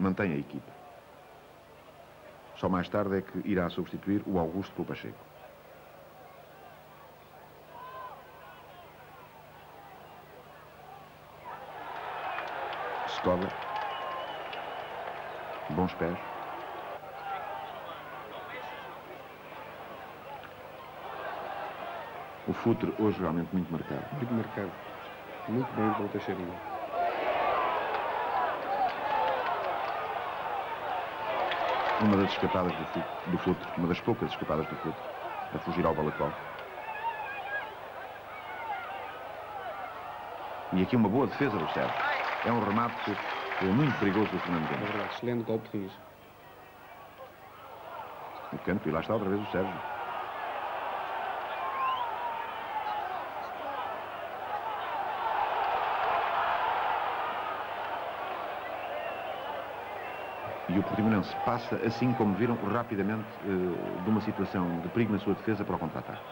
mantém a equipa. Só mais tarde é que irá substituir o Augusto pelo Pacheco. Skoda. Bons pés. O futre hoje realmente muito marcado. Muito marcado. Muito bem pelo Teixeirinho. Uma das escapadas do, fu- do uma das poucas escapadas do futre, a fugir ao balacó. E aqui uma boa defesa do Sérgio. É um remate eh, muito perigoso do Fernando É Gomes. verdade, excelente golpe de rins. No canto, e lá está outra vez o Sérgio. E o Portimonense passa, assim como viram, rapidamente eh, de uma situação de perigo na sua defesa para o contra-ataque.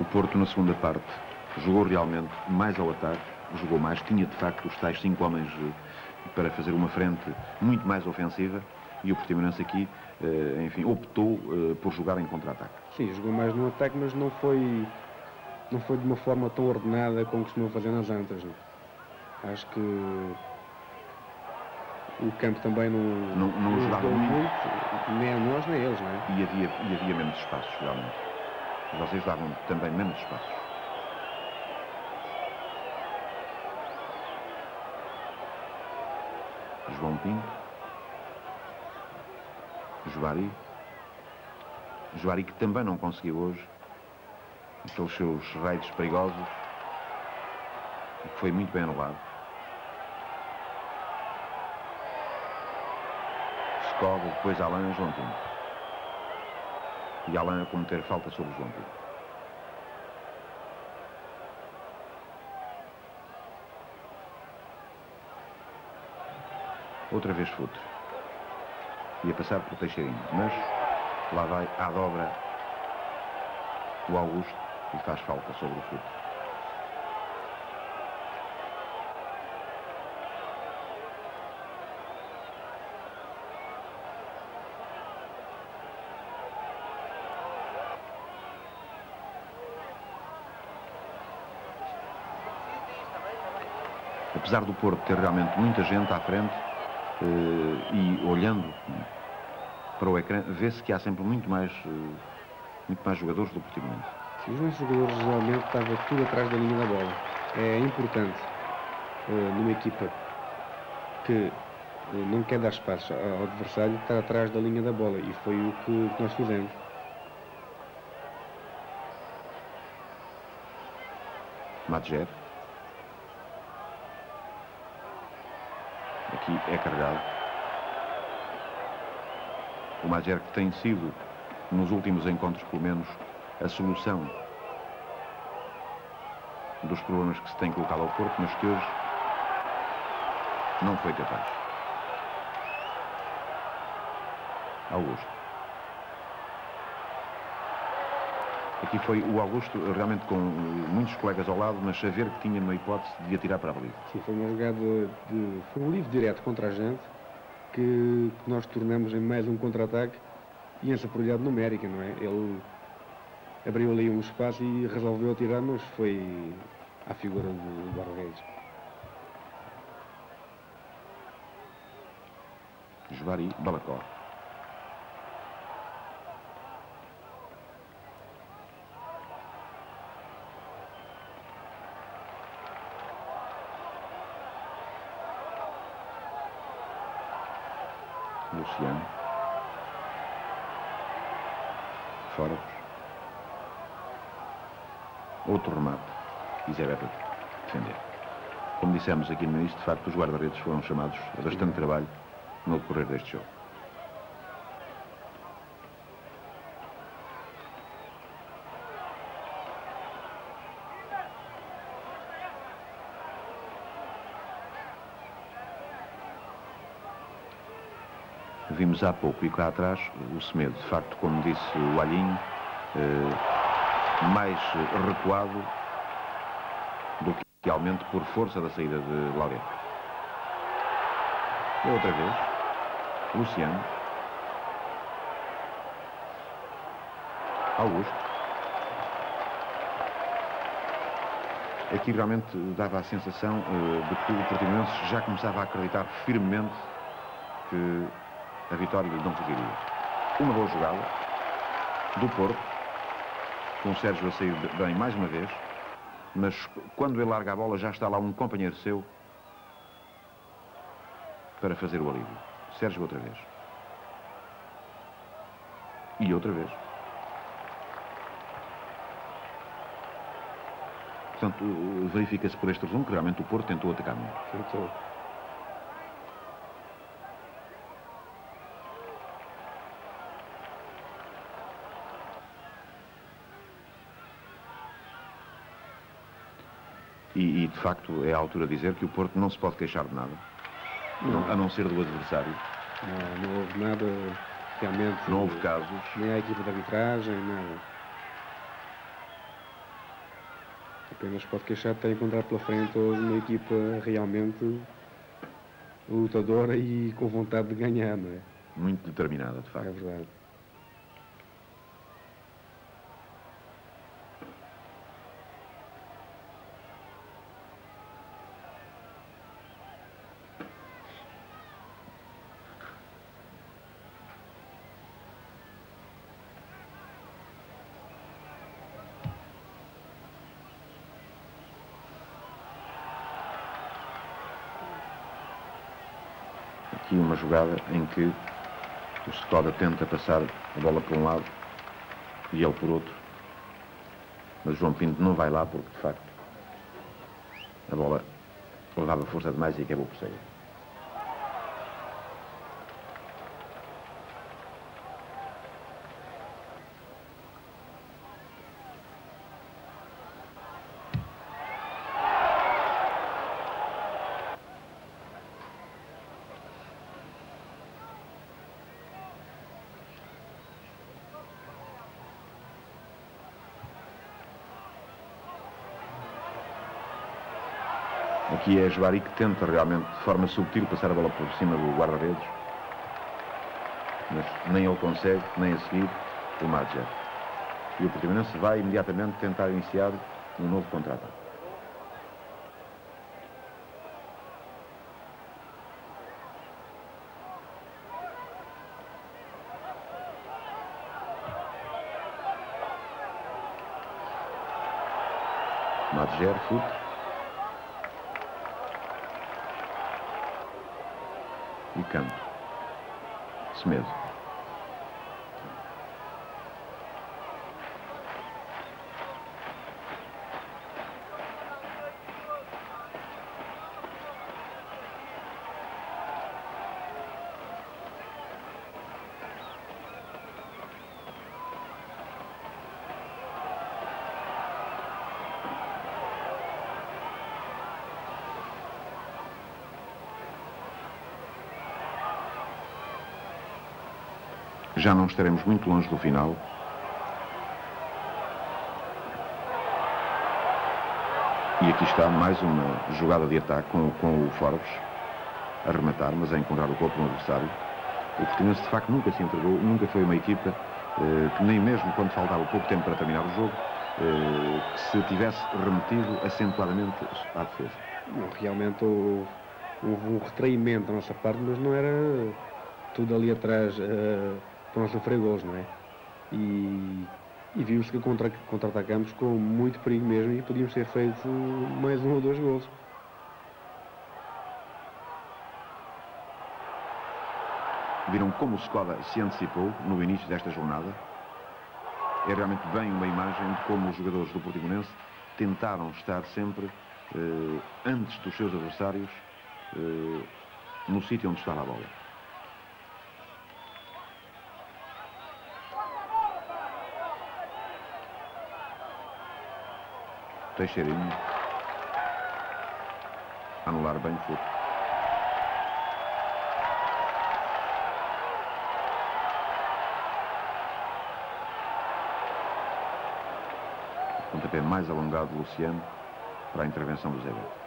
O Porto, na segunda parte, jogou realmente mais ao ataque, jogou mais, tinha de facto os tais cinco homens eh, para fazer uma frente muito mais ofensiva e o Portimonense aqui, eh, enfim, optou eh, por jogar em contra-ataque. Sim, jogou mais no ataque, mas não foi, não foi de uma forma tão ordenada como costumou fazer nas antas. Não? Acho que o campo também não, Não- não ajudava ajudou muito. nem a nós nem a eles, não é? E havia, e havia menos espaços, realmente. Vocês davam também menos espaços. João Pinto. Joari. Joari que também não conseguiu hoje. Pelos seus raids perigosos. que foi muito bem anulado. Escola, depois Alain João Pinto. E Alain a cometer falta sobre João Pinto. Outra vez Futre. Ia passar por Teixeirinho, mas lá vai à dobra o Augusto e faz falta sobre o Futre. apesar do Porto ter realmente muita gente à frente e olhando para o ecrã, vê-se que há sempre muito mais, eh, muito mais jogadores do Portimonense. Sim, os nossos jogadores geralmente estavam tudo atrás da linha da bola. É importante eh, numa equipa que eh, não quer dar espaço ao ao adversário estar atrás da linha da bola e foi o que nós fizemos. Madjer. Aqui é carregado. O Madjer que tem sido, nos últimos encontros pelo menos, a solução dos problemas que se tem colocado ao Porto, mas que hoje não foi capaz. Augusto. Aqui foi o Augusto, realmente com eh, muitos colegas ao lado, mas a ver que tinha uma hipótese de atirar para a baliza. Sim, foi uma jogada de. Foi um livre direto contra a gente que, que nós tornamos em mais um contra-ataque e em superioridade numérica, não é? Ele abriu ali um espaço e resolveu atirar, mas foi à figura do guarda-redes. Jovari, Balacó. Luciano. Fora. Outro remate. Zé Beto defender. Como dissemos aqui no início, de facto, os guarda-redes foram chamados a bastante trabalho no decorrer deste jogo. Vimos há pouco e cá atrás o Semedo, de facto, como disse o Alhinho, eh, mais recuado do que realmente por força da saída de Laurent. E outra vez, Luciano, Augusto, aqui realmente dava a sensação uh, de que o Portimonense já começava a acreditar firmemente que a vitória lhe não fugiria. Uma boa jogada do Porto, com o Sérgio a sair bem mais uma vez, mas quando ele larga a bola já está lá um companheiro seu para fazer o alívio. Sérgio outra vez. E outra vez. Portanto, verifica-se por este resumo que realmente o Porto tentou atacar muito. Tentou. E, e, de facto é a altura de dizer que o Porto não se pode queixar de nada, não. a não ser do adversário. Não, não houve nada realmente. Não houve casos. Nem a equipa de arbitragem, nada. Apenas pode queixar de ter encontrado pela frente uma equipa realmente lutadora e com vontade de ganhar, não é? Muito determinada, de facto. É verdade. Aqui uma jogada em que o Skoda tenta passar a bola por um lado e ele por outro. Mas João Pinto não vai lá porque, de facto, a bola levava força demais e acabou por sair. Aqui é Joari que tenta realmente, de forma subtil, passar a bola por cima do guarda-redes. Mas nem ele consegue, nem a seguir o Madja. E o Portimonense vai imediatamente tentar iniciar um novo contrato. Madjer, fute. Campo. Semedo. Já não estaremos muito longe do final. E aqui está mais uma jogada de ataque com, com o Forbes a rematar, mas a encontrar o corpo no adversário. O Portimonense de facto nunca se entregou, nunca foi uma equipa eh, que nem mesmo quando faltava pouco tempo para terminar o jogo, eh, que se tivesse remetido acentuadamente à defesa. Não, realmente houve, houve um retraimento da nossa parte, mas não era tudo ali atrás. Uh para não sofrer gols, não é? E, e viu-se que contra-atacamos com muito perigo mesmo e podíamos ter feito mais um ou dois gols. Viram como o Skoda se antecipou no início desta jornada? É realmente bem uma imagem de como os jogadores do Portimonense tentaram estar sempre eh, antes dos seus adversários eh, no sítio onde estava a bola. Teixeirinho. Anular tá bem o um Pontapé mais alongado do Luciano para a intervenção do Zé Beto.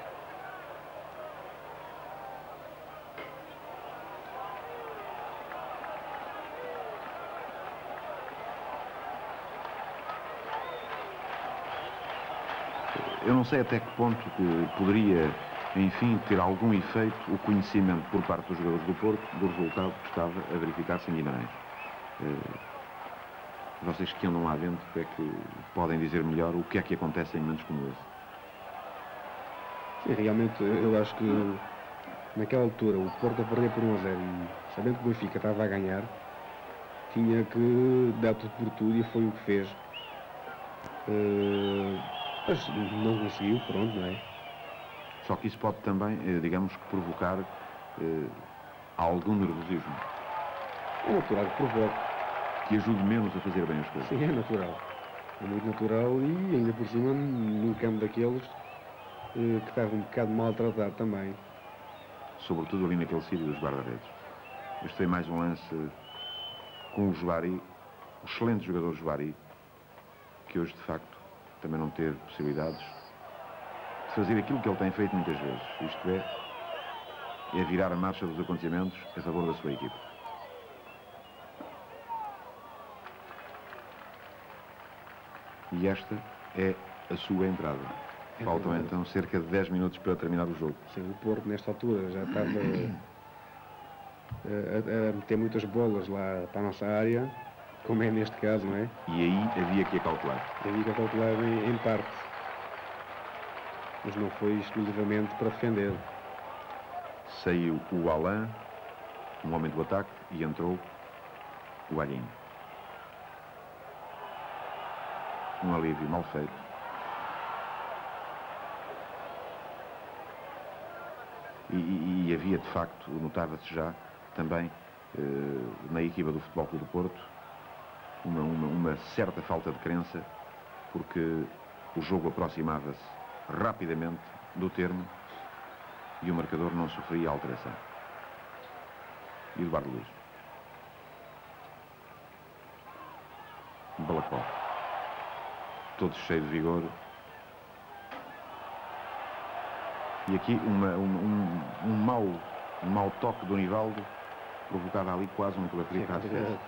Eu não sei até que ponto que poderia, enfim, ter algum efeito o conhecimento por parte dos jogadores do Porto do resultado que estava a verificar-se em Guimarães. Eh, vocês que andam lá dentro é que podem dizer melhor o que é que acontece em momentos como esse. Sim, realmente eu acho que naquela altura o Porto a perder por 1 a 0 e sabendo que o Benfica estava a ganhar, tinha que dar tudo por tudo e foi o que fez. Uh, mas não conseguiu, pronto, não é? Só que isso pode também, eh, digamos, provocar uh, algum nervosismo. É natural que provoque que ajude menos a fazer bem as coisas. Sim, é natural. É muito natural e ainda por cima num campo daqueles eh, que estava um bocado maltratado também. Sobretudo ali naquele sítio dos guarda-redes. Este foi mais um lance com o Joari, o excelente jogador Joari, que hoje de facto também não teve possibilidades de fazer aquilo que ele tem feito muitas vezes. Isto é, é virar a marcha dos acontecimentos a favor da sua equipe. e esta é a sua entrada. É Faltam verdade. então cerca de 10 minutos para terminar o jogo. Sim, o Porto nesta altura já estava a, a, meter muitas bolas lá para a nossa área, como é neste caso, não é? E aí havia que acautelar. Havia que acautelar em, em parte. Mas não foi exclusivamente para defender. Saiu o Alain, um homem do ataque, e entrou o Alhinho. um alívio mal feito. E, e, e havia, de facto, notava-se já também eh, na equipa do Futebol Clube do Porto uma, uma, uma certa falta de crença, porque o jogo aproximava-se rapidamente do termo e o marcador não sofria alteração. Eduardo Luiz. Balacó todo cheio de vigor. E aqui uma, um, um, um, mau, um mau toque do Nivaldo provocava ali quase um colaprio à defesa.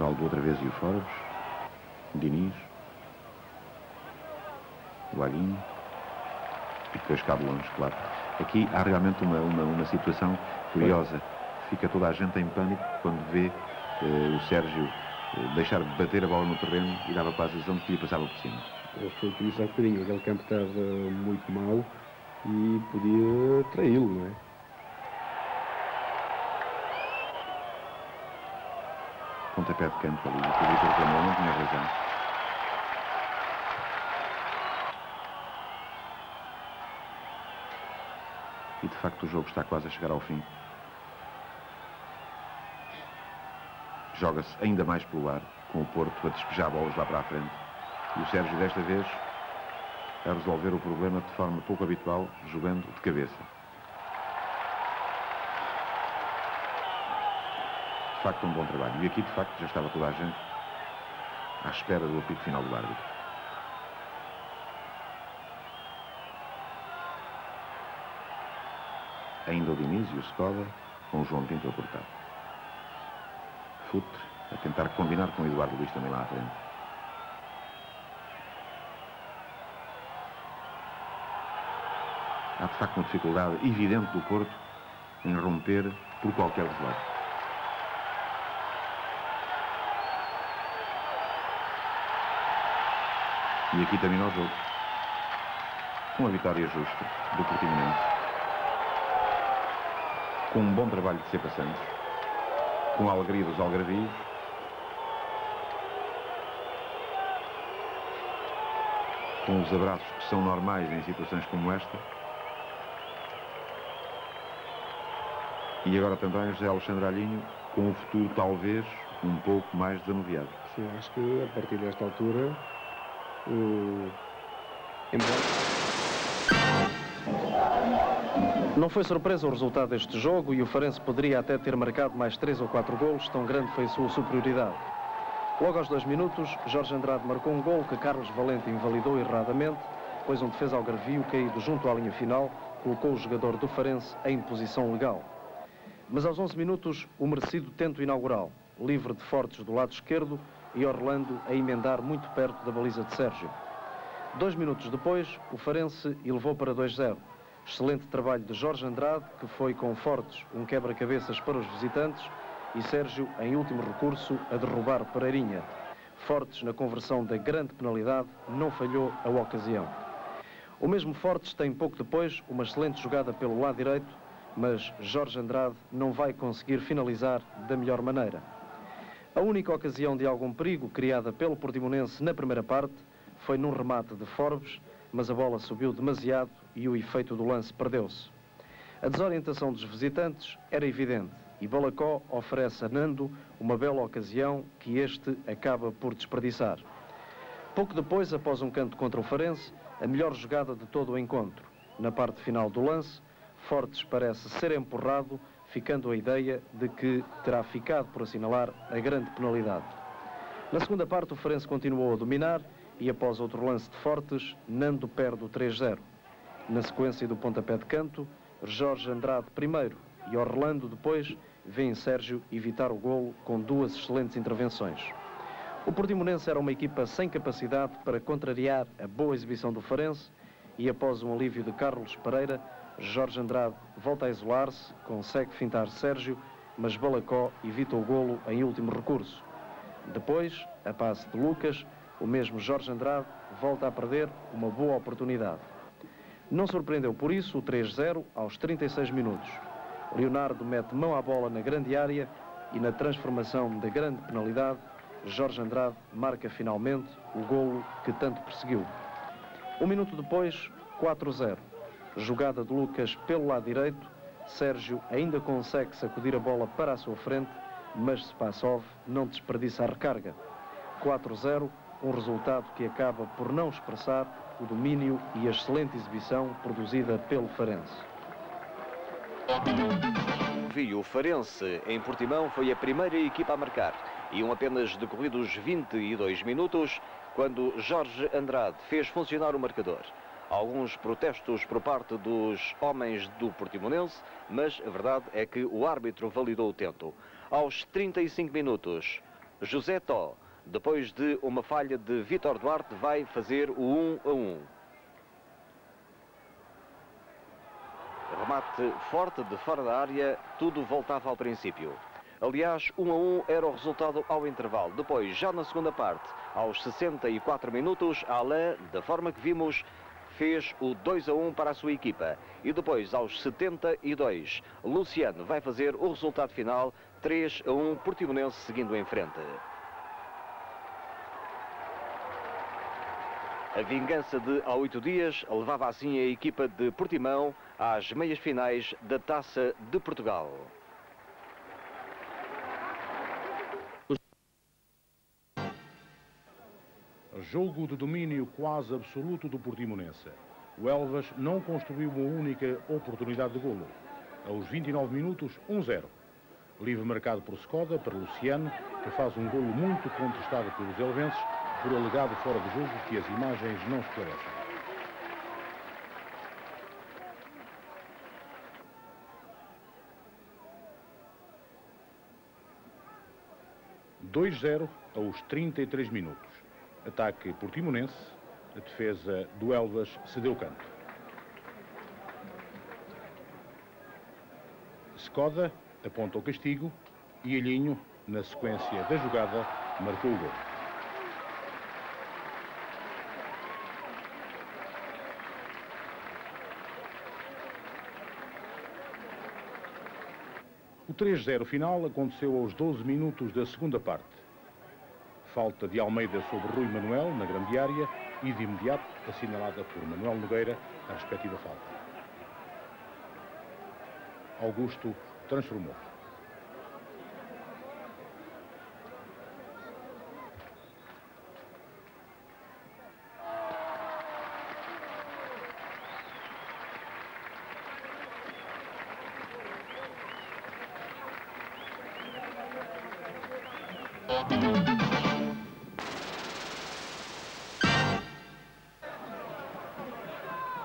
Nivaldo outra vez e o Forbes, Diniz, e depois Cabo Longe, claro. Aqui há realmente uma, uma, uma situação curiosa. Fica toda a gente em pânico quando vê eh, o Sérgio eh, deixar de bater a bola no terreno e dava quase a visão de que lhe passava por cima. Foi por isso há bocadinho. Aquele campo estava muito mal e podia traí-lo, não é? pontapé de canto ali. O Vitor Ramon não tinha razão. E de facto o jogo está quase a chegar ao fim. Joga-se ainda mais pelo ar, com o Porto a despejar bolas lá para a frente. E o Sérgio desta vez a resolver o problema de forma pouco habitual, jogando de cabeça. de facto um bom trabalho. E aqui, de facto, já estava toda a gente à espera do apito final do árbitro. Ainda o Diniz e o Skoda, com o João Pinto a cortar. Futre a tentar combinar com o Eduardo Luiz também lá à frente. Há de facto uma dificuldade evidente do Porto em romper por qualquer lado. E aqui termina o jogo. Uma vitória justa do Portimonense. Com um bom trabalho de Cepa Santos. Com a alegria dos algarvios. Com os abraços que são normais em situações como esta. E agora também José Alexandre Alhinho com o futuro talvez um pouco mais desanuviado. Sim, acho que a partir desta altura, o... embora... Não foi surpresa o resultado deste jogo e o Farense poderia até ter marcado mais três ou quatro golos, tão grande foi a sua superioridade. Logo aos dois minutos, Jorge Andrade marcou um gol que Carlos Valente invalidou erradamente, pois um defesa ao gravio caído junto à linha final colocou o jogador do Farense em posição legal. Mas aos 11 minutos, o merecido tento inaugural, livre de fortes do lado esquerdo e Orlando a emendar muito perto da baliza de Sérgio. Dois minutos depois, o Farense elevou para 2-0. Excelente trabalho de Jorge Andrade, que foi com fortes um quebra-cabeças para os visitantes, e Sérgio, em último recurso, a derrubar Pereirinha. Fortes, na conversão da grande penalidade, não falhou a ocasião. O mesmo Fortes tem pouco depois uma excelente jogada pelo lado direito, mas Jorge Andrade não vai conseguir finalizar da melhor maneira. A única ocasião de algum perigo criada pelo Portimonense na primeira parte foi num remate de Forbes, mas a bola subiu demasiado e o efeito do lance perdeu-se. A desorientação dos visitantes era evidente e Balacó oferece a Nando uma bela ocasião que este acaba por desperdiçar. Pouco depois, após um canto contra o Farense, a melhor jogada de todo o encontro. Na parte final do lance, Fortes parece ser empurrado, ficando a ideia de que terá ficado por assinalar a grande penalidade. Na segunda parte, o Farense continuou a dominar e após outro lance de Fortes, Nando perde o 3-0. Na sequência do pontapé de canto, Jorge Andrade primeiro e Orlando depois vem Sérgio evitar o golo com duas excelentes intervenções. O Portimonense era uma equipa sem capacidade para contrariar a boa exibição do Farense e após um alívio de Carlos Pereira, Jorge Andrade volta a isolar-se, consegue fintar Sérgio, mas Balacó evita o golo em último recurso. Depois, a passe de Lucas, o mesmo Jorge Andrade volta a perder uma boa oportunidade. Não surpreendeu por isso o 3-0 aos 36 minutos. Leonardo mete mão à bola na grande área e na transformação da grande penalidade, Jorge Andrade marca finalmente o golo que tanto perseguiu. Um minuto depois, 4-0. Jogada de Lucas pelo lado direito, Sérgio ainda consegue sacudir a bola para a sua frente, mas Spassov não desperdiça a recarga. 4-0, um resultado que acaba por não expressar o domínio e a excelente exibição produzida pelo Farense. O Farense em Portimão foi a primeira equipa a marcar e um apenas decorridos 22 minutos quando Jorge Andrade fez funcionar o marcador. Alguns protestos por parte dos homens do Portimonense, mas a verdade é que o árbitro validou o tento. Aos 35 minutos, José Tó depois de uma falha de Vitor Duarte, vai fazer o 1 a 1. Remate forte de fora da área, tudo voltava ao princípio. Aliás, 1 a 1 era o resultado ao intervalo. Depois, já na segunda parte, aos 64 minutos, Alain, da forma que vimos, fez o 2 a 1 para a sua equipa. E depois, aos 72, Luciano vai fazer o resultado final, 3 a 1, Portimonense seguindo em frente. A vingança de há oito dias levava assim a equipa de Portimão às meias finais da Taça de Portugal. Jogo de domínio quase absoluto do Portimonense. O Elvas não construiu uma única oportunidade de golo. Aos 29 minutos, 1-0. Livre marcado por Skoda, para Luciano, que faz um golo muito contestado pelos elvenses, por alegado fora de jogo que as imagens não esclarecem. Dois zero aos 33 minutos. Ataque portimonense, a defesa do Elvas cedeu canto. Skoda aponta o castigo e Elhinho, na sequência da jogada, marcou o gol. 3-0 final aconteceu aos 12 minutos da segunda parte. Falta de Almeida sobre Rui Manuel, na grande área, e de imediato assinalada por Manuel Nogueira, a respectiva falta. Augusto transformou.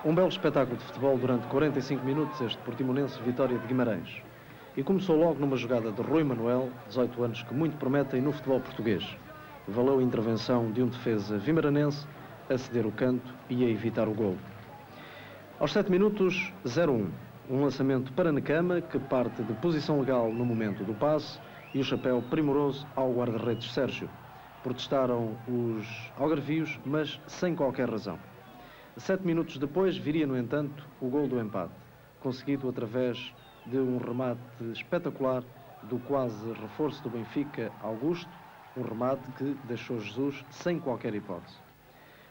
Um belo espetáculo de futebol durante 45 minutos este Portimonense Vitória de Guimarães. E começou logo numa jogada de Rui Manuel, 18 anos, que muito prometem no futebol português. Valeu a intervenção de um defesa vimaranense a ceder o canto e a evitar o gol. Aos 7 minutos, 0-1. Um lançamento para Necama, que parte de posição legal no momento do passe, e o chapéu primoroso ao guarda-redes Sérgio. Protestaram os algarvios, mas sem qualquer razão. Sete minutos depois viria, no entanto, o gol do empate, conseguido através de um remate espetacular do quase reforço do Benfica, Augusto, um remate que deixou Jesus sem qualquer hipótese.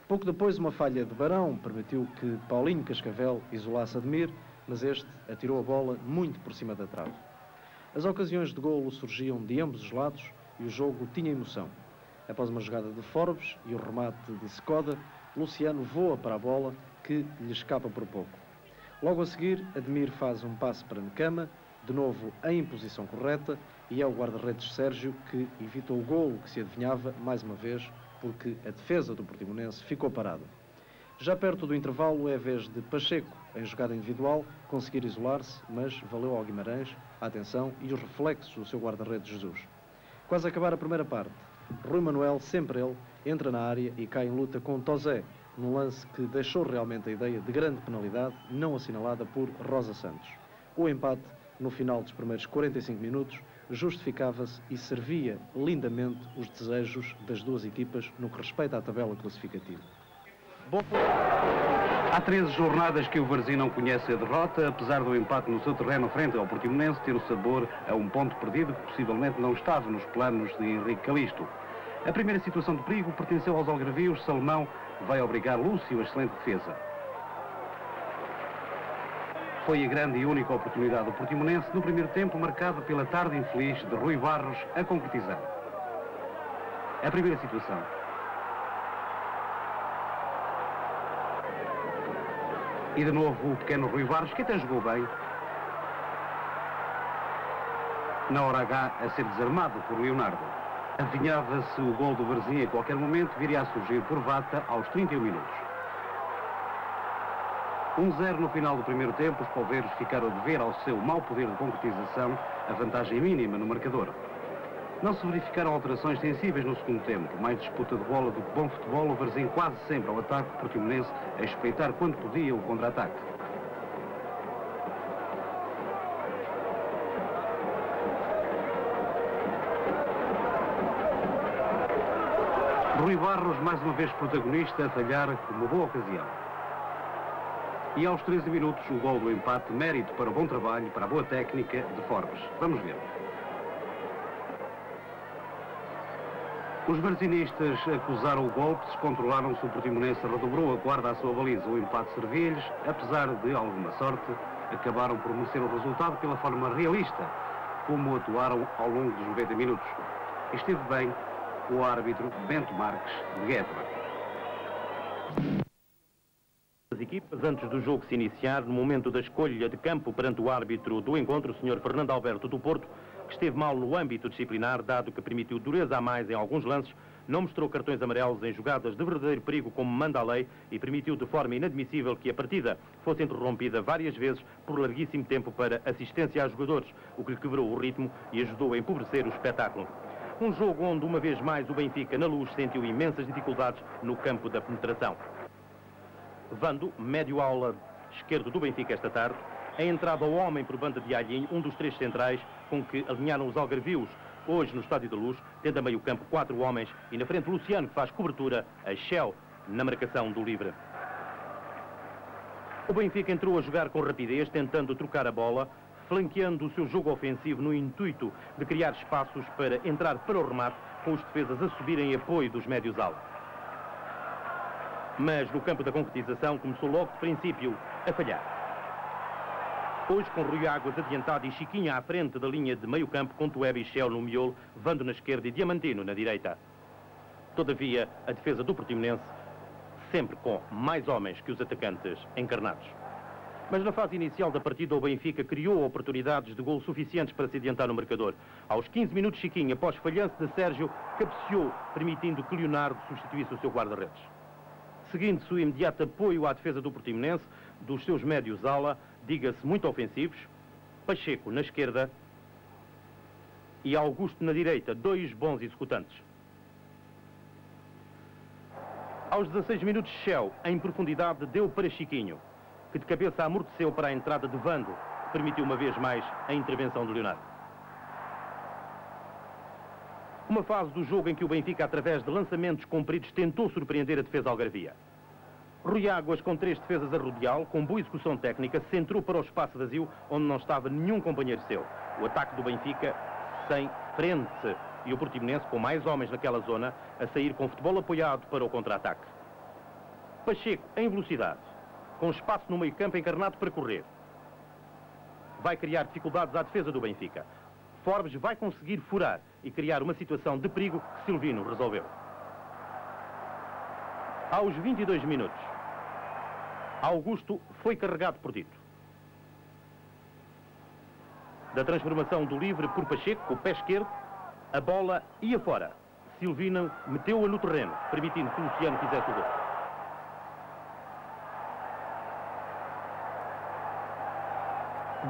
Pouco depois, uma falha de Barão permitiu que Paulinho Cascavel isolasse Admir, mas este atirou a bola muito por cima da trave. As ocasiões de golo surgiam de ambos os lados e o jogo tinha emoção. Após uma jogada de Forbes e o remate de Skoda, Luciano voa para a bola, que lhe escapa por pouco. Logo a seguir, Admir faz um passe para Necama, de novo em posição correta, e é o guarda-redes Sérgio que evitou o golo que se adivinhava, mais uma vez, porque a defesa do Portimonense ficou parada. Já perto do intervalo é a vez de Pacheco, em jogada individual, conseguir isolar-se, mas valeu ao Guimarães a atenção e os reflexos do seu guarda-redes Jesus. Quase a acabar a primeira parte, Rui Manuel, sempre ele, entra na área e cai em luta com Tozé, num lance que deixou realmente a ideia de grande penalidade, não assinalada por Rosa Santos. O empate, no final dos primeiros 45 minutos, justificava-se e servia lindamente os desejos das duas equipas no que respeita à tabela classificativa. Bom... Há 13 jornadas que o Varzim não conhece a derrota, apesar do empate no seu terreno frente ao Portimonense ter o sabor a um ponto perdido que possivelmente não estava nos planos de Henrique Calisto. A primeira situação de perigo pertenceu aos algravios, Salomão vai obrigar Lúcio a excelente defesa. Foi a grande e única oportunidade do Portimonense no primeiro tempo, marcado pela tarde infeliz de Rui Barros a concretizar. A primeira situação. E de novo o pequeno Rui Barros, que até jogou bem. Na hora H a ser desarmado por Leonardo. Adivinhava-se o gol do Varzim a qualquer momento, viria a surgir por Vata aos 31 minutos. 1-0 no final do primeiro tempo, os poveiros ficaram a dever ao seu mau poder de concretização a vantagem mínima no marcador. Não se verificaram alterações sensíveis no segundo tempo, mais disputa de bola do que bom futebol, o Varzim quase sempre ao ataque, o Menense a espreitar quando podia o contra-ataque. Rui Barros, mais uma vez protagonista, a falhar uma boa ocasião. E aos 13 minutos, o gol do empate, mérito para o bom trabalho, para a boa técnica de Forbes. Vamos ver. Os barzinistas acusaram o golpe, descontrolaram-se, o Portimonense redobrou a guarda à sua baliza. O empate servia-lhes, apesar de alguma sorte, acabaram por merecer o resultado pela forma realista como atuaram ao longo dos 90 minutos. Esteve bem o árbitro Bento Marques de Guedra as equipas antes do jogo se iniciar, no momento da escolha de campo perante o árbitro do encontro, o Sr. Fernando Alberto do Porto, que esteve mal no âmbito disciplinar, dado que permitiu dureza a mais em alguns lances, não mostrou cartões amarelos em jogadas de verdadeiro perigo como manda a lei e permitiu de forma inadmissível que a partida fosse interrompida várias vezes por larguíssimo tempo para assistência aos jogadores, o que lhe quebrou o ritmo e ajudou a empobrecer o espetáculo. Um jogo onde, uma vez mais, o Benfica, na luz, sentiu imensas dificuldades no campo da penetração. Vando, médio aula esquerdo do Benfica esta tarde, a entrada ao homem por banda de Alhinho, um dos três centrais com que alinharam os algarvios hoje no Estádio da Luz, tendo a meio campo quatro homens e na frente Luciano que faz cobertura a Shell na marcação do livre. O Benfica entrou a jogar com rapidez, tentando trocar a bola, flanqueando o seu jogo ofensivo no intuito de criar espaços para entrar para o remate, com os defesas a subirem em apoio dos médios altos mas no campo da concretização começou logo de princípio a falhar. Hoje com Rui Águas adiantado e Chiquinha à frente da linha de meio campo, com Tueb e Shell no miolo, Vando na esquerda e Diamantino na direita. Todavia, a defesa do Portimonense sempre com mais homens que os atacantes encarnados. Mas na fase inicial da partida, o Benfica criou oportunidades de gol suficientes para se adiantar no marcador. Aos 15 minutos, Chiquinho, após falhanço de Sérgio, cabeceou, permitindo que Leonardo substituísse o seu guarda-redes. Seguindo-se o imediato apoio à defesa do Portimonense, dos seus médios-ala, diga-se muito ofensivos, Pacheco na esquerda e Augusto na direita, dois bons executantes. Aos 16 minutos, Shell, em profundidade, deu para Chiquinho que de cabeça amorteceu para a entrada de Vando, que permitiu uma vez mais a intervenção do Leonardo. Uma fase do jogo em que o Benfica, através de lançamentos compridos, tentou surpreender a defesa algarvia. Rui Águas, com três defesas a rodeá com boa execução técnica, centrou para o espaço vazio, onde não estava nenhum companheiro seu. O ataque do Benfica sem frente e o Portimonense, com mais homens naquela zona, a sair com futebol apoiado para o contra-ataque. Pacheco, em velocidade, com espaço no meio-campo encarnado para correr. Vai criar dificuldades à defesa do Benfica. Forbes vai conseguir furar e criar uma situação de perigo que Silvino resolveu. Aos 22 minutos, Augusto foi carregado por Dito. Da transformação do livre por Pacheco, com o pé esquerdo, a bola ia fora. Silvino meteu-a no terreno, permitindo que Luciano fizesse o gol.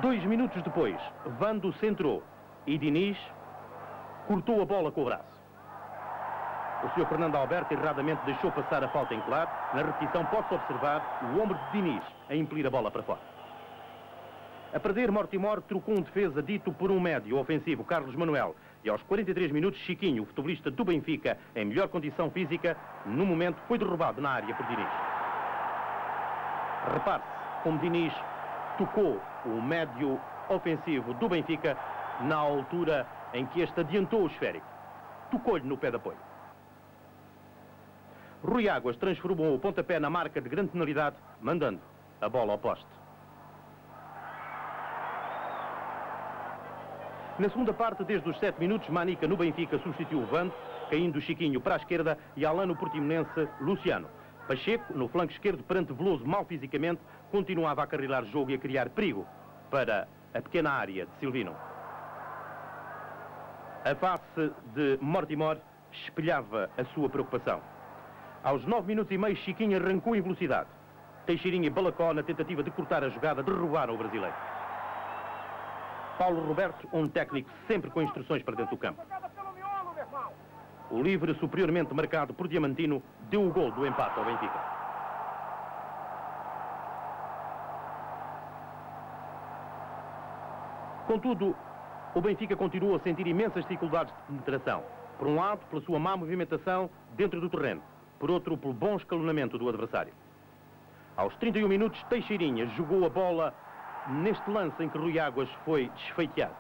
Dois minutos depois, Vando centrou e Diniz cortou a bola com o braço. O Sr. Fernando Alberto erradamente deixou passar a falta em claro. Na repetição pode-se observar o ombro de Diniz a impelir a bola para fora. A perder, Mortimor trocou um defesa dito por um médio ofensivo, Carlos Manuel. E aos 43 minutos, Chiquinho, o futebolista do Benfica, em melhor condição física, no momento foi derrubado na área por Diniz. Repare-se como Diniz tocou o médio ofensivo do Benfica na altura em que este adiantou o esférico. Tocou-lhe no pé de apoio. Rui Águas transformou o pontapé na marca de grande penalidade, mandando a bola ao poste. Na segunda parte, desde os 7 minutos, Manica no Benfica substituiu o Vando, caindo Chiquinho para a esquerda e Alano no Portimonense, Luciano. Pacheco, no flanco esquerdo, perante Veloso mal fisicamente, continuava a carrilar jogo e a criar perigo para a pequena área de Silvino. A face de Mortimor espelhava a sua preocupação. Aos nove minutos e meio, Chiquinho arrancou em velocidade. Teixeirinha e Balacó, na tentativa de cortar a jogada, derrubaram o brasileiro. Paulo Roberto, um técnico sempre com instruções para dentro do campo. O livre superiormente marcado por Diamantino deu o gol do empate ao Benfica. Contudo, o Benfica continuou a sentir imensas dificuldades de penetração. Por um lado, pela sua má movimentação dentro do terreno. Por outro, pelo bom escalonamento do adversário. Aos 31 minutos, Teixeirinha jogou a bola neste lance em que Rui Águas foi desfeiteado.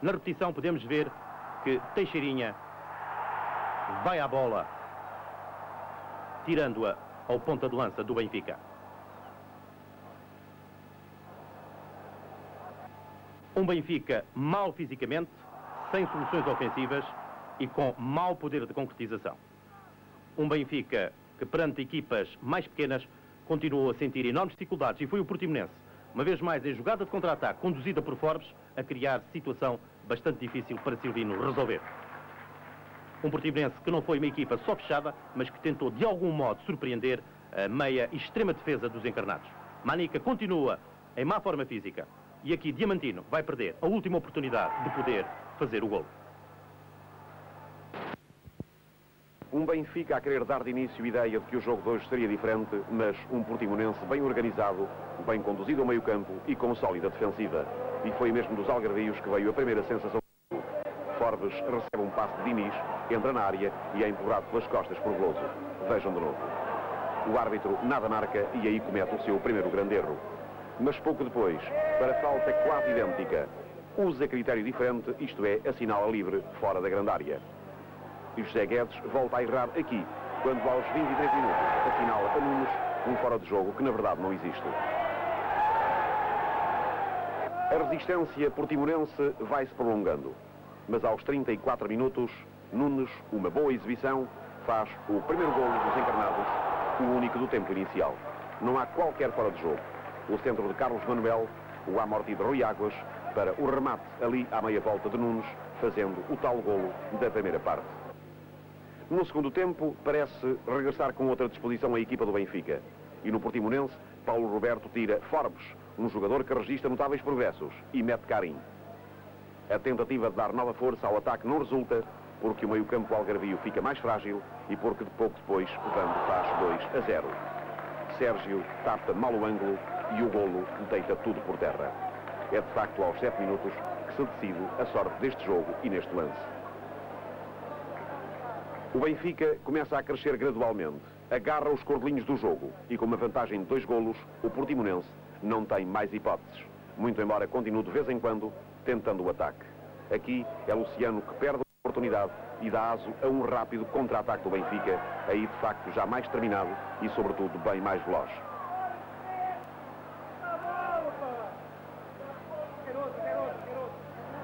Na repetição podemos ver que Teixeirinha vai à bola, tirando-a ao ponta de lança do Benfica. Um Benfica mal fisicamente, sem soluções ofensivas e com mau poder de concretização. Um Benfica que perante equipas mais pequenas continuou a sentir enormes dificuldades e foi o Portimonense, uma vez mais em jogada de contra-ataque conduzida por Forbes, a criar situação bastante difícil para Silvino resolver. Um Portimonense que não foi uma equipa só fechada, mas que tentou de algum modo surpreender a meia e extrema defesa dos encarnados. Manica continua em má forma física e aqui Diamantino vai perder a última oportunidade de poder fazer o gol. Um Benfica a querer dar de início ideia de que o jogo de hoje seria diferente, mas um Portimonense bem organizado, bem conduzido ao meio campo e com sólida defensiva. E foi mesmo dos algarvios que veio a primeira sensação. Forbes recebe um passe de Diniz, entra na área e é empurrado pelas costas por Veloso. Vejam de novo. O árbitro nada marca e aí comete o seu primeiro grande erro. Mas pouco depois, para falta quase idêntica, usa critério diferente, isto é, assinala livre fora da grande área. E José Guedes volta a errar aqui, quando aos 23 minutos assinala a Nunes um fora de jogo que na verdade não existe. A resistência portimonense vai-se prolongando, mas aos 34 minutos, Nunes, uma boa exibição, faz o primeiro golo dos encarnados, o único do tempo inicial. não há qualquer fora de jogo. O centro de Carlos Manuel, o amorti de Rui Águas, para o remate ali à meia volta de Nunes, fazendo o tal golo da primeira parte. No segundo tempo, parece regressar com outra disposição a equipa do Benfica. E no Portimonense, Paulo Roberto tira Forbes, um jogador que registra notáveis progressos, e mete Carim. A tentativa de dar nova força ao ataque não resulta, porque o meio-campo algarvio fica mais frágil e porque de pouco depois o Bando faz 2 a 0. Sérgio tapa mal o ângulo e o golo deita tudo por terra. É de facto aos 7 minutos que se decide a sorte deste jogo e neste lance. O Benfica começa a crescer gradualmente, agarra os cordelinhos do jogo e com uma vantagem de dois golos, o Portimonense não tem mais hipóteses, muito embora continue de vez em quando tentando o ataque. Aqui é Luciano que perde a oportunidade e dá aso a um rápido contra-ataque do Benfica, aí de facto já mais terminado e sobretudo bem mais veloz.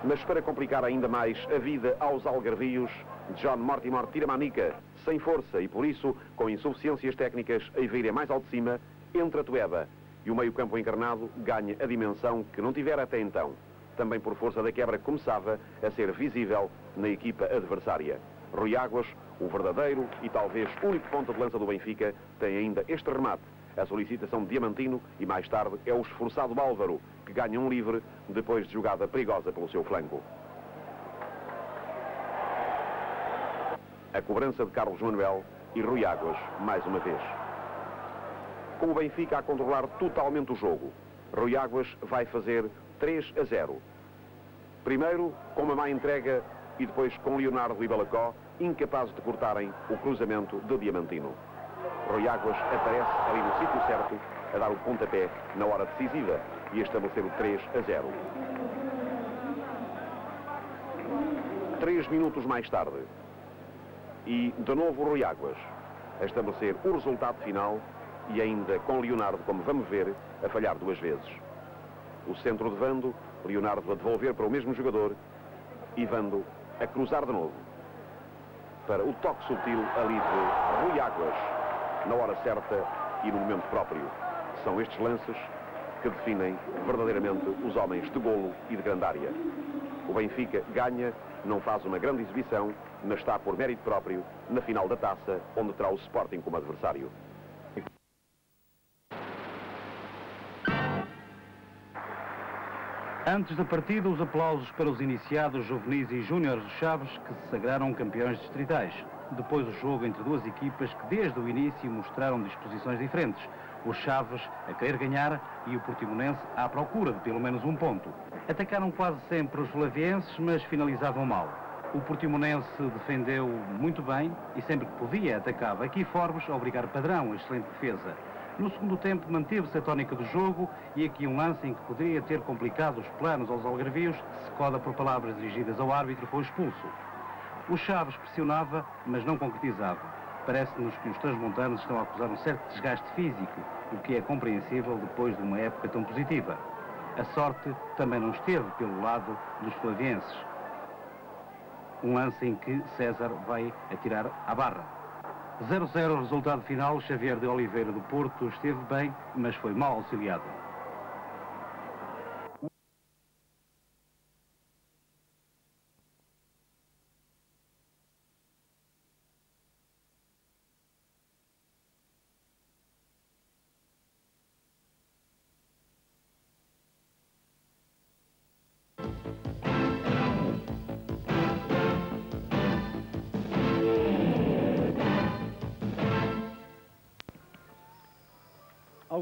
Mas para complicar ainda mais a vida aos algarvios, John Mortimer tira manica, sem força e por isso, com insuficiências técnicas a vir mais ao de cima, entra Tueba e o meio-campo encarnado ganha a dimensão que não tivera até então. Também por força da quebra começava a ser visível na equipa adversária. Rui Águas, o verdadeiro e talvez único ponto de lança do Benfica, tem ainda este remate a solicitação de Diamantino e mais tarde é o esforçado Álvaro, que ganha um livre depois de jogada perigosa pelo seu flanco. A cobrança de Carlos Manuel e Rui Águas, mais uma vez. Com o Benfica a controlar totalmente o jogo, Rui Águas vai fazer 3 a 0. Primeiro com uma má entrega e depois com Leonardo e Balacó, incapazes de cortarem o cruzamento de Diamantino. Rui Águas aparece ali no sítio certo a dar o pontapé na hora decisiva e a estabelecer o 3 a 0. Três minutos mais tarde, e de novo Rui Águas a estabelecer o resultado final e ainda com Leonardo, como vamos ver, a falhar duas vezes. O centro de Vando, Leonardo a devolver para o mesmo jogador e Vando a cruzar de novo para o toque sutil ali de Rui Águas na hora certa e no momento próprio. São estes lances que definem verdadeiramente os homens de golo e de grande área. O Benfica ganha, não faz uma grande exibição, mas está por mérito próprio na final da taça, onde terá o Sporting como adversário. Antes da partida, os aplausos para os iniciados juvenis e júniores de Chaves que se sagraram campeões distritais. Depois o jogo entre duas equipas que desde o início mostraram disposições diferentes. Os Chaves a querer ganhar e o Portimonense à procura de pelo menos um ponto. Atacaram quase sempre os flavienses, mas finalizavam mal. O Portimonense defendeu muito bem e sempre que podia atacava. Aqui Forbes a obrigar Padrão, excelente defesa. No segundo tempo manteve-se a tónica do jogo e aqui um lance em que poderia ter complicado os planos aos algarvios, Secoda por palavras dirigidas ao árbitro foi expulso. O Chaves pressionava, mas não concretizava. Parece-nos que os transmontanos estão a acusar um certo desgaste físico, o que é compreensível depois de uma época tão positiva. A sorte também não esteve pelo lado dos flavienses. Um lance em que César vai atirar à barra. 0-0 resultado final, Xavier de Oliveira do Porto esteve bem, mas foi mal auxiliado.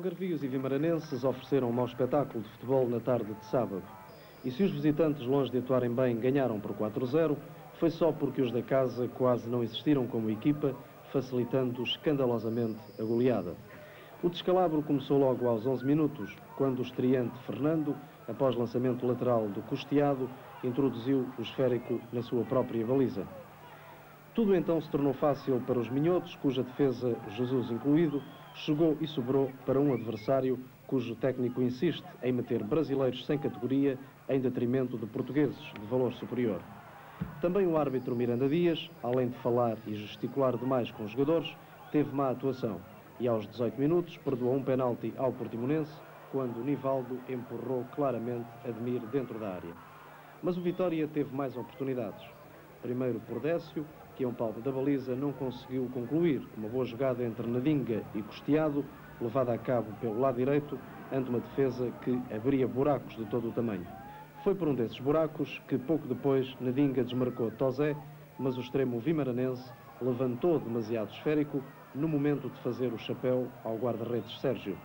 Algarvios e Vimaranenses ofereceram um mau espetáculo de futebol na tarde de sábado. E se os visitantes, longe de atuarem bem, ganharam por 4-0, foi só porque os da casa quase não existiram como equipa, facilitando escandalosamente a goleada. O descalabro começou logo aos 11 minutos, quando o estreante Fernando, após lançamento lateral do Costeado, introduziu o esférico na sua própria baliza. Tudo então se tornou fácil para os minhotos, cuja defesa, Jesus incluído, chegou e sobrou para um adversário cujo técnico insiste em meter brasileiros sem categoria em detrimento de portugueses de valor superior. Também o árbitro Miranda Dias, além de falar e gesticular demais com os jogadores, teve má atuação. e aos 18 minutos perdoou um penalti ao Portimonense quando Nivaldo empurrou claramente Admir dentro da área. Mas o Vitória teve mais oportunidades. Primeiro por Décio, um palmo da baliza não conseguiu concluir. Uma boa jogada entre Nadinga e Costeado, levada a cabo pelo lado direito, ante uma defesa que abria buracos de todo o tamanho. Foi por um desses buracos que, pouco depois, Nadinga desmarcou Tozé, mas o extremo vimaranense levantou demasiado esférico no momento de fazer o chapéu ao guarda-redes Sérgio.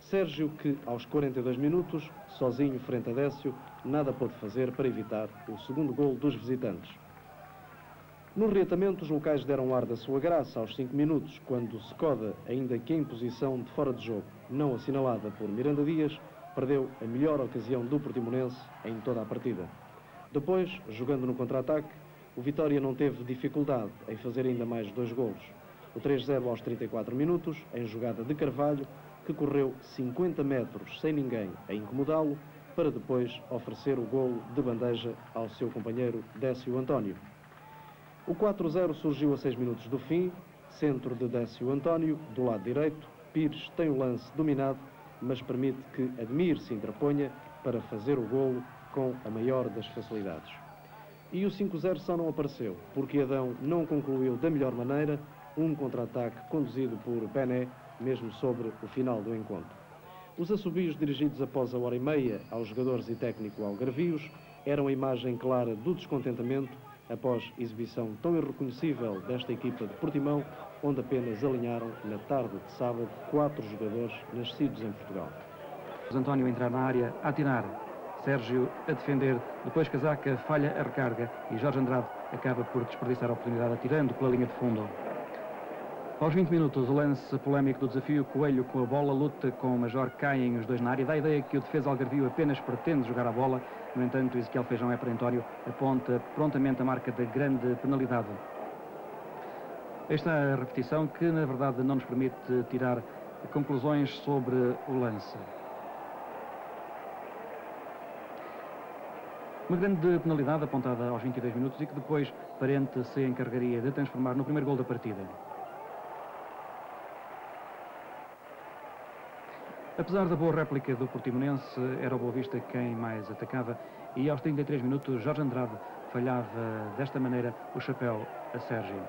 Sérgio que, aos 42 minutos, sozinho frente a Décio, nada pôde fazer para evitar o segundo gol dos visitantes. No reatamento, os locais deram ar da sua graça aos 5 minutos, quando Secoda, ainda que em posição de fora de jogo, não assinalada por Miranda Dias, perdeu a melhor ocasião do Portimonense em toda a partida. Depois, jogando no contra-ataque, o Vitória não teve dificuldade em fazer ainda mais dois golos. O 3-0 aos 34 minutos, em jogada de Carvalho, que correu 50 metros sem ninguém a incomodá-lo, para depois oferecer o golo de bandeja ao seu companheiro Décio António. O 4-0 surgiu a 6 minutos do fim, centro de Décio António, do lado direito. Pires tem o lance dominado, mas permite que Admir se interponha para fazer o golo com a maior das facilidades. E o 5-0 só não apareceu, porque Adão não concluiu da melhor maneira um contra-ataque conduzido por Bené mesmo sobre o final do encontro. Os assobios dirigidos após a hora e meia aos jogadores e técnico algarvios eram a imagem clara do descontentamento após exibição tão irreconhecível desta equipa de Portimão, onde apenas alinharam, na tarde de sábado, quatro jogadores nascidos em Portugal. António a entrar na área, a atirar. Sérgio a defender, depois Casaca falha a recarga e Jorge Andrade acaba por desperdiçar a oportunidade atirando pela linha de fundo. Aos 20 minutos, o lance polémico do desafio, Coelho com a bola, luta com o Major, caem os dois na área. Dá a ideia que o defesa algarvio apenas pretende jogar a bola. No entanto, Ezequiel Feijão é perentório, aponta prontamente a marca da grande penalidade. Esta é a repetição que, na verdade, não nos permite tirar conclusões sobre o lance. Uma grande penalidade apontada aos 22 minutos e que depois Parente se encarregaria de transformar no primeiro gol da partida. Apesar da boa réplica do Portimonense, era o Boa Vista quem mais atacava e aos 33 minutos Jorge Andrade falhava desta maneira o chapéu a Sérgio.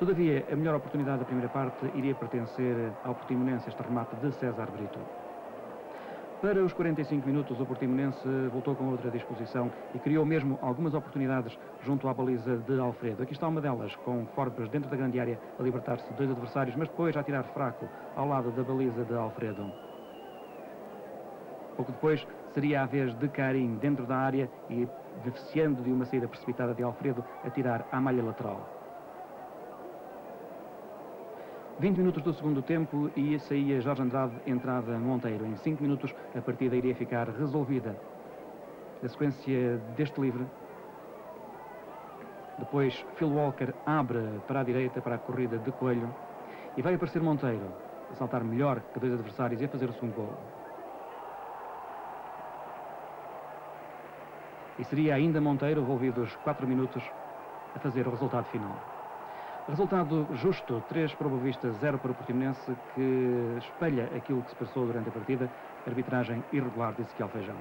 Todavia, a melhor oportunidade da primeira parte iria pertencer ao Portimonense, este remate de César Brito. Para os 45 minutos, o Portimonense voltou com outra disposição e criou mesmo algumas oportunidades junto à baliza de Alfredo. Aqui está uma delas, com Forbes dentro da grande área a libertar-se dois adversários, mas depois a tirar fraco ao lado da baliza de Alfredo. Pouco depois seria a vez de Karim dentro da área e, beneficiando de uma saída precipitada de Alfredo, a tirar à malha lateral. 20 minutos do segundo tempo e saía Jorge Andrade, entrada Monteiro. Em 5 minutos a partida iria ficar resolvida. A sequência deste livre. Depois Phil Walker abre para a direita para a corrida de Coelho e vai aparecer Monteiro a saltar melhor que dois adversários e a fazer o segundo gol. E seria ainda Monteiro, envolvidos 4 minutos, a fazer o resultado final. Resultado justo, 3 para o Boavista, 0 para o Portimonense, que espelha aquilo que se passou durante a partida, arbitragem irregular de Ezequiel Feijão.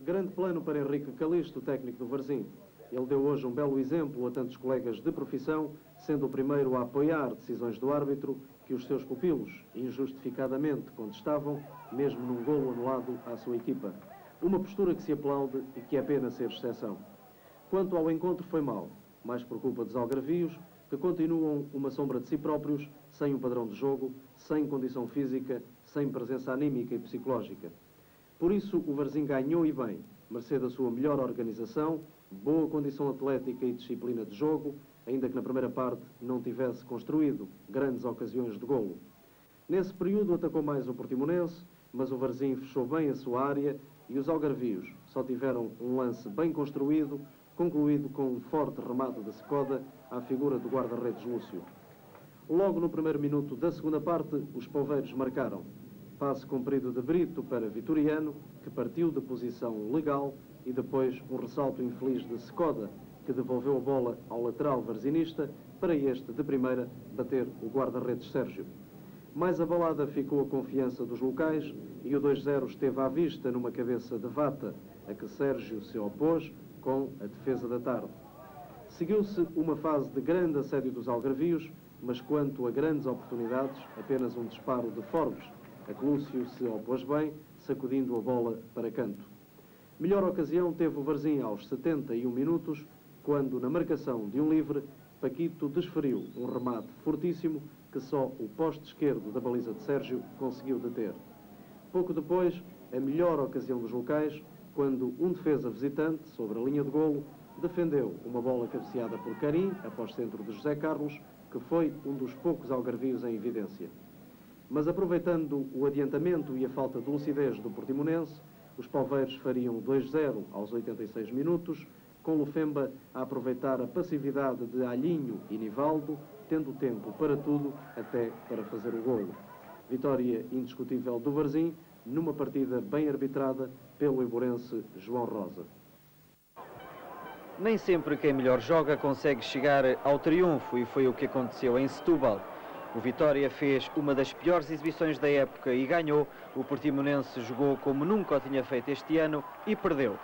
Grande plano para Henrique Calixto, técnico do Varzim. Ele deu hoje um belo exemplo a tantos colegas de profissão, sendo o primeiro a apoiar decisões do árbitro que os seus pupilos injustificadamente contestavam, mesmo num golo anulado à sua equipa. Uma postura que se aplaude e que é pena ser exceção. Quanto ao encontro foi mau, mais por culpa dos algarvios, que continuam uma sombra de si próprios, sem um padrão de jogo, sem condição física, sem presença anímica e psicológica. Por isso, o Varzim ganhou e bem, mercê da sua melhor organização, boa condição atlética e disciplina de jogo, ainda que na primeira parte não tivesse construído grandes ocasiões de golo. Nesse período atacou mais o Portimonense, mas o Varzim fechou bem a sua área e os Algarvios só tiveram um lance bem construído, concluído com um forte remate de Secoda à figura do guarda-redes Lúcio. Logo no primeiro minuto da segunda parte, os poveiros marcaram. Passe comprido de Brito para Vitoriano, que partiu de posição legal, e depois um ressalto infeliz de Secoda, que devolveu a bola ao lateral varzinista para este, de primeira, bater o guarda-redes Sérgio. Mais abalada ficou a confiança dos locais e o 2-0 esteve à vista numa cabeça de vata, a que Sérgio se opôs com a defesa da tarde. Seguiu-se uma fase de grande assédio dos algarvios, mas quanto a grandes oportunidades, apenas um disparo de Forbes, a que Lúcio se opôs bem, sacudindo a bola para canto. Melhor ocasião teve o Varzim aos 71 minutos, quando, na marcação de um livre, Paquito desferiu um remate fortíssimo que só o poste esquerdo da baliza de Sérgio conseguiu deter. Pouco depois, a melhor ocasião dos locais, quando um defesa visitante, sobre a linha de golo, defendeu uma bola cabeceada por Carim, após centro de José Carlos, que foi um dos poucos algarvios em evidência. Mas aproveitando o adiantamento e a falta de lucidez do Portimonense, os palveiros fariam 2-0 aos 86 minutos, com Lufemba a aproveitar a passividade de Alhinho e Nivaldo, tendo tempo para tudo, até para fazer o golo. Vitória indiscutível do Varzim, numa partida bem arbitrada pelo iborense João Rosa. Nem sempre quem melhor joga consegue chegar ao triunfo e foi o que aconteceu em Setúbal. O Vitória fez uma das piores exibições da época e ganhou. O Portimonense jogou como nunca o tinha feito este ano e perdeu.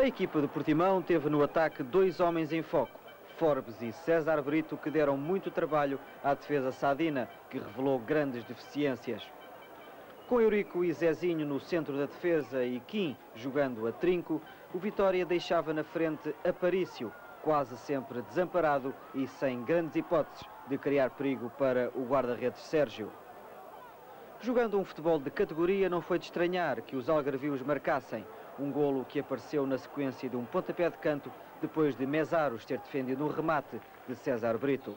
A equipa de Portimão teve no ataque dois homens em foco, Forbes e César Brito, que deram muito trabalho à defesa sadina, que revelou grandes deficiências. Com Eurico e Zezinho no centro da defesa e Kim jogando a trinco, o Vitória deixava na frente Aparício, quase sempre desamparado e sem grandes hipóteses de criar perigo para o guarda-redes Sérgio. Jogando um futebol de categoria, não foi de estranhar que os algarvios marcassem um golo que apareceu na sequência de um pontapé de canto depois de Mesaros ter defendido um remate de César Brito.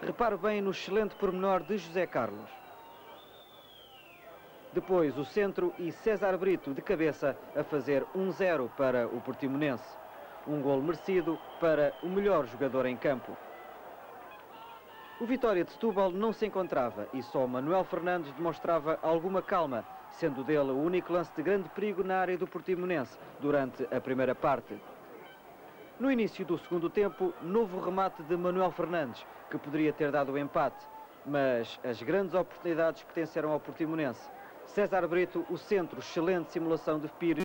Repare bem no excelente pormenor de José Carlos. Depois o centro e César Brito de cabeça a fazer 1-0 para o Portimonense. Um gol merecido para o melhor jogador em campo. O Vitória de Setúbal não se encontrava e só Manuel Fernandes demonstrava alguma calma, sendo dele o único lance de grande perigo na área do Portimonense durante a primeira parte. No início do segundo tempo, novo remate de Manuel Fernandes, que poderia ter dado o empate, mas as grandes oportunidades pertenceram ao Portimonense. César Brito, o centro, excelente simulação de Pires.